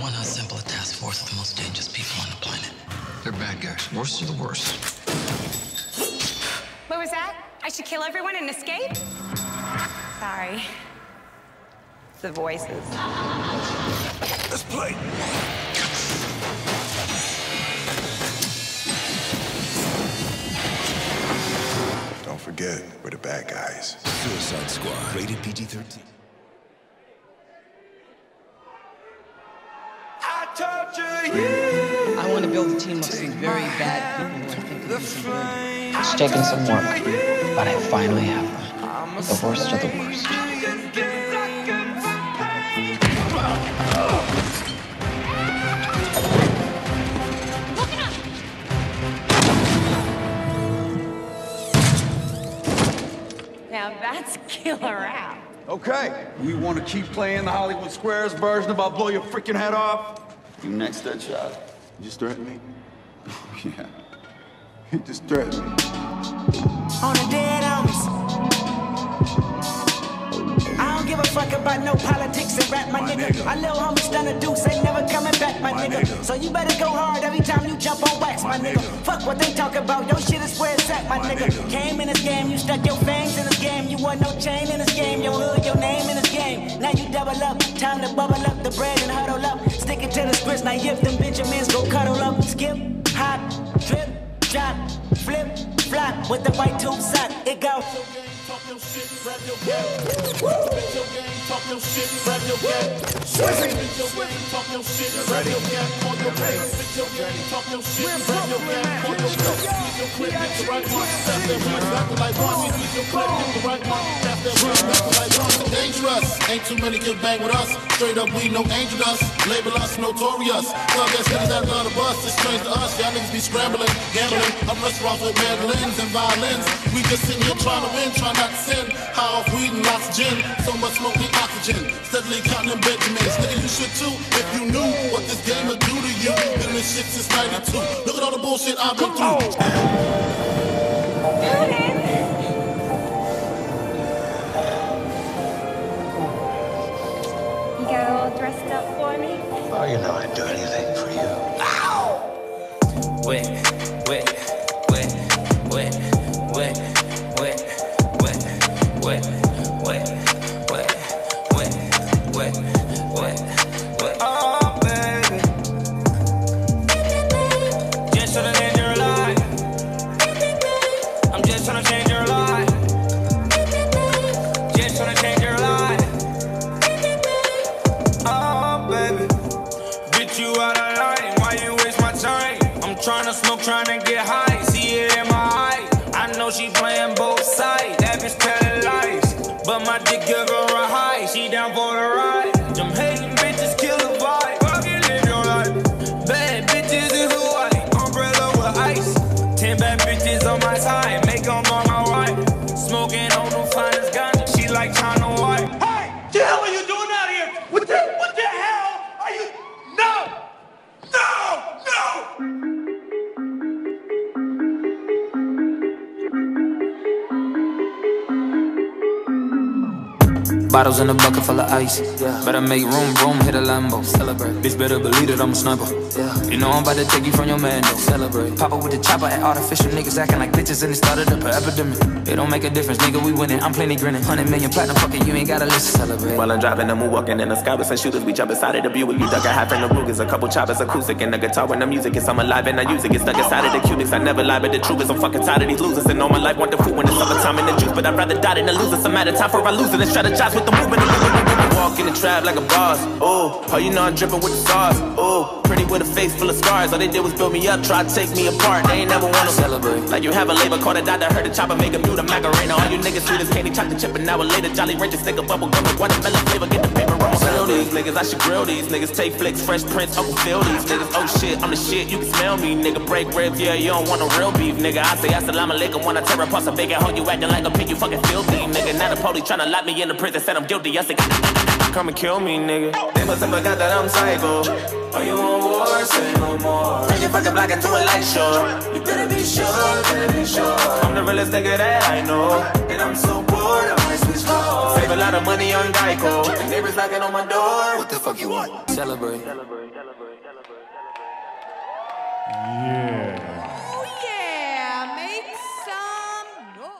I want to assemble a task force of the most dangerous people on the planet. They're bad guys, worst of the worst. What was that? I should kill everyone and escape? Sorry. The voices. Let's play. Don't forget, we're the bad guys. Suicide Squad. Rated PG-13. I want to build a team of some very bad people who I think could do some good. It's taken some work, but I finally have one. The worst of the worst. Now that's killer out. Okay, we want to keep playing the Hollywood Squares version of I'll blow your freaking head off. You next, Deadshot. You just threatened me? yeah. You just threatened me. on the dead homies. I don't give a fuck about no politics and rap, my, My nigga. nigga. My little homie done a deuce, ain't never coming back, my, My nigga. nigga. So you better go hard every time you jump on wax, my, My nigga. nigga. Fuck what they talk about, your shit is where it's at, my, My nigga. nigga. Came in this game, you stuck your fangs in this game. You want no chain in this game, your hood, your name in this game. Now you double up, time to bubble up the bread and huddle up. Stick it the scripts, now if them Benjamins go cuddle up. Skip, hop, drip, drop, flip, flop with the white tube sock. It go. Talk your shit, grab your gap. Spit your game, talk your shit, grab your gap. Spit your game, talk your shit, grab your gap. On your way, spit your game, talk your shit, grab your gap. On your way, use your clip, hit the right one. Tap that one, back like one. Use your clip, hit the right one. Tap that one, back like one. Dangerous. Ain't too many can bang with us. Straight up, we no angel dust. Label us notorious. Thug ass niggas that love the bus. It's strange to us. Y'all niggas be scrambling, gambling. I'm restaurants with mandolins and violins. We just sitting here trying to win, trying not to sin. High off weed and oxygen. So much smoke, need oxygen. Steadily counting them Benjamins. Nigga, you should too. If you knew what this game would do to you. Been in this shit since 92. Look at all the bullshit I've been through. You wet, wet, wet, wet, wet, wet, wet, wet, wet, wet, wet, wet, wet, wet. Oh, baby. Just tryna change your life. I'm just tryna change time, make them Bottles in a bucket full of ice. Better make room, room, hit a Lambo. Celebrate. Bitch, better believe that I'm a sniper. You know I'm about to take you from your man, though. Celebrate. Pop up with the chopper at artificial niggas acting like bitches and it started up an epidemic. It don't make a difference, nigga, we winning. I'm plenty grinning. 100 million platinum, fucking you ain't gotta listen. Celebrate. While I'm driving, I'm walking in the sky with some shooters. We jump inside of the Buick. We duck a half in the Rugers. A couple choppers, acoustic, and the guitar when the music is. I'm alive and I use it. Get stuck inside of the cubics. I never lie, but the truth is I'm fucking tired of these losers. And all my life want the food when it's summertime and the juice. But I'd rather die than to lose. It's a matter of time for a I lose it and strategize with the movement. Walk in the trap like a boss. Oh, oh, you know I'm dripping with the sauce. Oh, pretty with a face full of scars. All they did was build me up, try to take me apart. They ain't never wanna Celebrate. Like you have a labor call that doctor heard the chopper make him do the macarena. All you niggas sweet as candy, chop the chip an hour later. Jolly Rancher stick a bubble gum with watermelon flavor. Get the paper on. Sell these niggas, I should grill these niggas. Take flicks, fresh prints, Uncle Phil these niggas. Oh shit, I'm the shit, you can smell me, nigga. Break ribs, yeah, you don't want no real beef, nigga. I say assalamu alaikum when I tear apart some big hoe you acting like a pig, you fucking filthy, nigga. Now the police tryna lock me in the prison, said I'm guilty. I say, come and kill me, nigga. They must have forgot that I'm psycho. Oh, you want war? Say no more. Turn your fucking black into a light show. You better be sure, better be sure. I'm the realest nigga that I know. And I'm so bored, I might switch roles. Save a lot of money on Geico. The neighbors knocking on my door. What the fuck you want? Celebrate. Yeah.